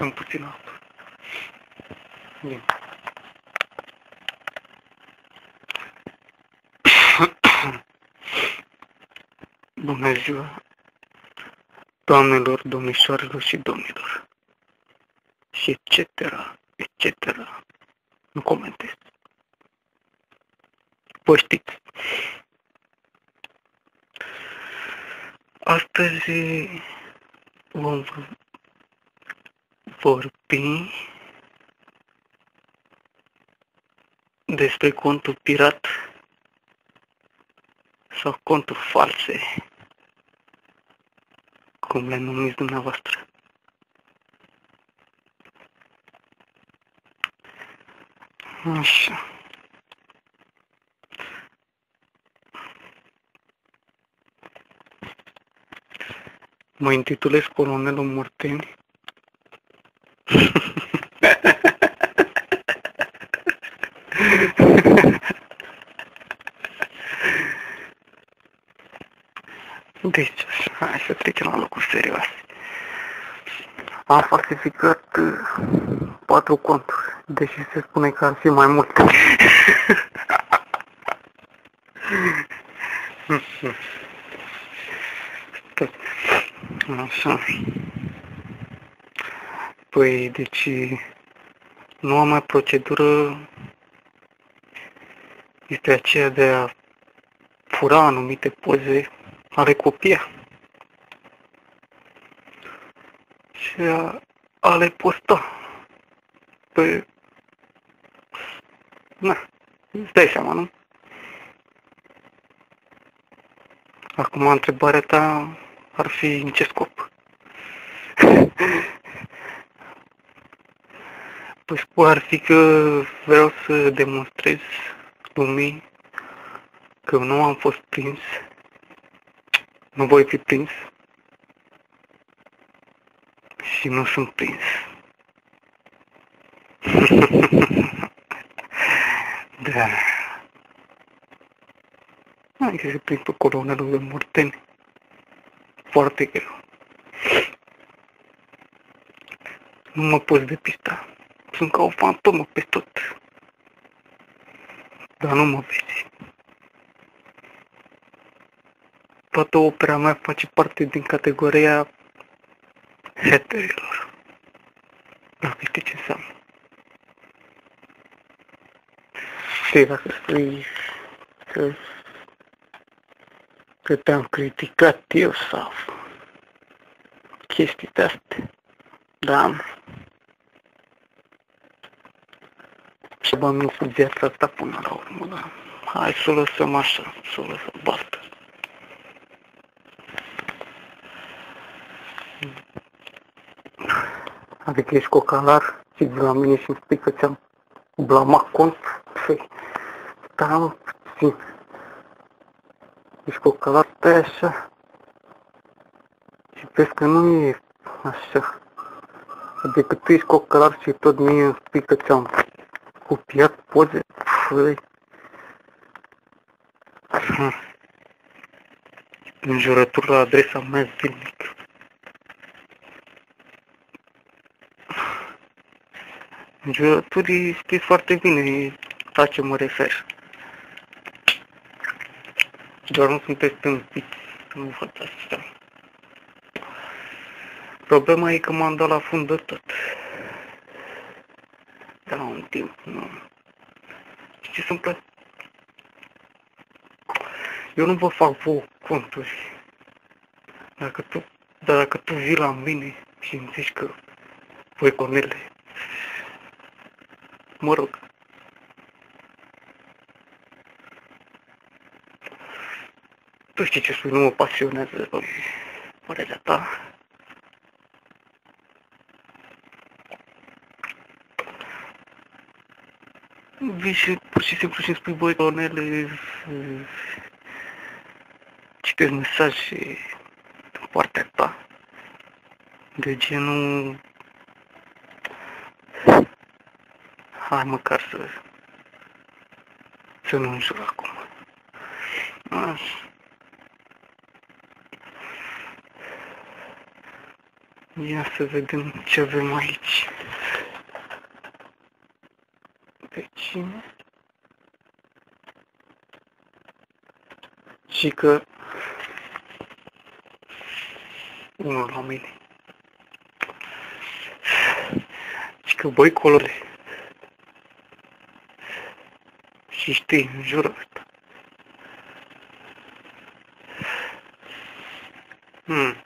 gustăm puțin apă. Bine. Bună ziua, doamnelor, domnișoarelor și domnilor. Și etc. etc. Nu comentez. Vă știți. Astăzi vom vorbi despre contul pirat sau conturi false, cum le numiți dumneavoastră. Așa. Mă intitulez Colonelul Morteni. Deci, hai să trecem la lucruri serioase. Am falsificat uh, patru conturi, deși se spune că ar fi mai multe. Așa. Păi, deci, noua mai procedură este aceea de a fura anumite poze ale copia și a, a le posta pe... Na, îți dai seama, nu? Acum, întrebarea ta ar fi în ce scop? Păi scopul ar fi că vreau să demonstrez lumii că nu am fost prins, nu voi fi prins și nu sunt prins. da. Hai că se prind pe colonelul de morteni. Foarte greu. Nu mă poți depista. Sunt ca o fantomă pe tot. Dar nu mă vezi. Toată opera mea face parte din categoria heterilor. Dacă știi ce înseamnă. Știi, dacă spui că, că te-am criticat eu sau chestii de astea. Da. Și bă, nu cu viața asta până la urmă, da. Hai să o lăsăm așa, să o lăsăm, basta. Adică ești cocalar și de la mine și îmi spui că ți-am blamat cont. Păi, da, mă, puțin. Ești cocalar, stai așa. Și vezi că nu e așa. Adică tu ești cocalar și tot mie îmi spui că ți-am copiat poze. Păi. Înjurături la adresa mea zilnic. Jurăturii știi foarte bine la ce mă refer. Doar nu sunteți tâmpiți să nu faceți asta. Problema e că m-am dat la fund de tot. De la un timp, nu. Și ce se întâmplă? Eu nu vă fac vouă conturi. Dacă tu, dar dacă tu vii la mine și îmi zici că voi Cornele, mă rog. Tu știi ce spui, nu mă pasionează părerea ta. Vii și pur și simplu și-mi spui, băi, colonele, citesc mesaje în partea ta. De genul hai măcar să, să nu înjur acum. Așa. Ia să vedem ce avem aici. Pe cine? Și că unul la mine. Și că băi colore. Și știi, în jurul ăsta. Hmm,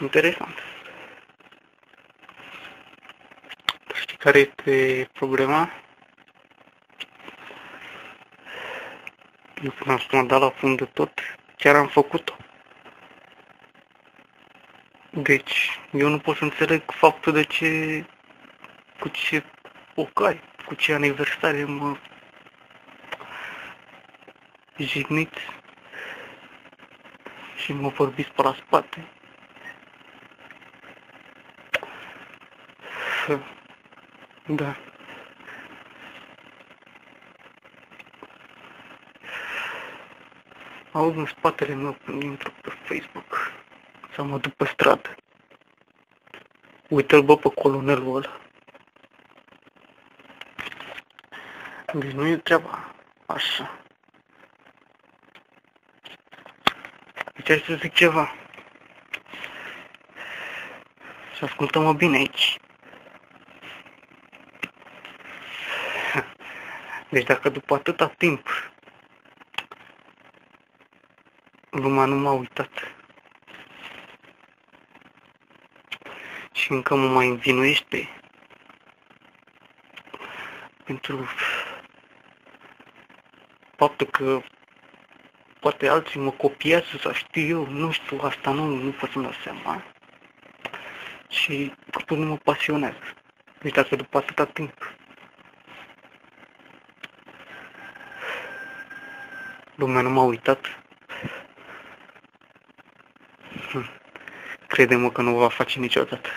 interesant. Știi care este problema? Eu până acum am dat la fund de tot, chiar am făcut-o. Deci, eu nu pot să înțeleg faptul de ce, cu ce ocari, cu ce aniversare mă jigniți și mă vorbiți pe la spate. Da. Aud în spatele meu când intru pe Facebook să mă duc pe stradă. Uite-l bă pe colonelul ăla. Deci nu e treaba așa. Deci hai să zic ceva. Și ascultă-mă bine aici. Deci dacă după atâta timp lumea nu m-a uitat și încă mă mai învinuiește pentru faptul că poate alții mă copiază sau știu eu, nu știu, asta nu, nu pot să-mi dau seama. Și tot nu mă pasionează. Deci dacă după atâta timp lumea nu m-a uitat, hm, crede-mă că nu o va face niciodată.